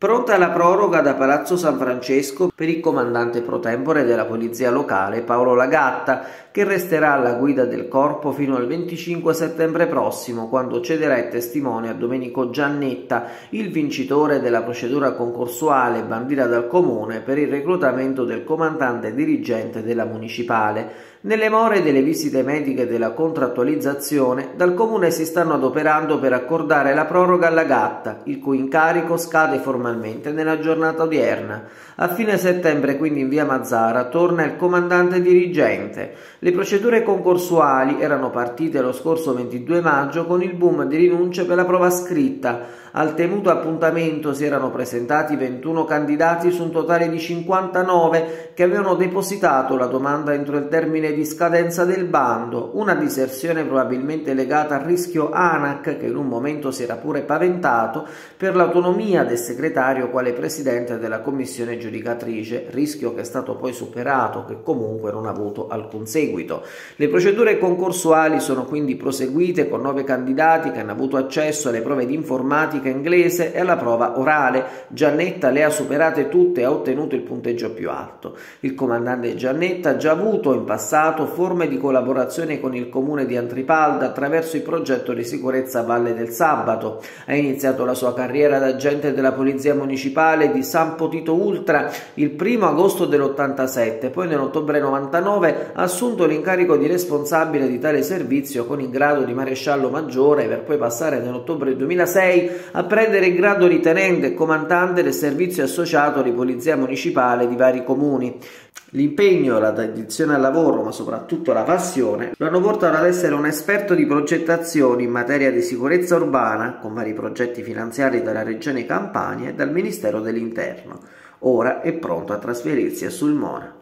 Pronta la proroga da Palazzo San Francesco per il comandante pro tempore della polizia locale Paolo Lagatta, che resterà alla guida del corpo fino al 25 settembre prossimo, quando cederà il testimone a Domenico Giannetta, il vincitore della procedura concorsuale bandita dal comune per il reclutamento del comandante dirigente della municipale. Nelle more delle visite mediche e della contrattualizzazione, dal comune si stanno adoperando per accordare la proroga alla Gatta, il cui incarico scade formalmente nella giornata odierna. A fine settembre, quindi in via Mazzara, torna il comandante dirigente. Le procedure concorsuali erano partite lo scorso 22 maggio con il boom di rinunce per la prova scritta. Al temuto appuntamento si erano presentati 21 candidati su un totale di 59 che avevano depositato la domanda entro il termine di scadenza del bando, una diserzione probabilmente legata al rischio ANAC che in un momento si era pure paventato per l'autonomia del segretario quale presidente della commissione giudicatrice, rischio che è stato poi superato, che comunque non ha avuto alcun seguito. Le procedure concorsuali sono quindi proseguite con nove candidati che hanno avuto accesso alle prove di informatica inglese e alla prova orale. Giannetta le ha superate tutte e ha ottenuto il punteggio più alto. Il comandante Giannetta ha già avuto in passato forme di collaborazione con il comune di Antripalda attraverso il progetto di sicurezza Valle del Sabato. Ha iniziato la sua carriera da agente della polizia municipale di San Potito Ultra il 1 agosto dell'87, poi nell'ottobre 99 ha assunto l'incarico di responsabile di tale servizio con il grado di maresciallo maggiore per poi passare nell'ottobre 2006 a prendere grado di tenente e comandante del servizio associato di polizia municipale di vari comuni. L'impegno, la dedizione al lavoro, ma soprattutto la passione, lo hanno portato ad essere un esperto di progettazioni in materia di sicurezza urbana, con vari progetti finanziati dalla Regione Campania e dal Ministero dell'Interno. Ora è pronto a trasferirsi a Sulmona.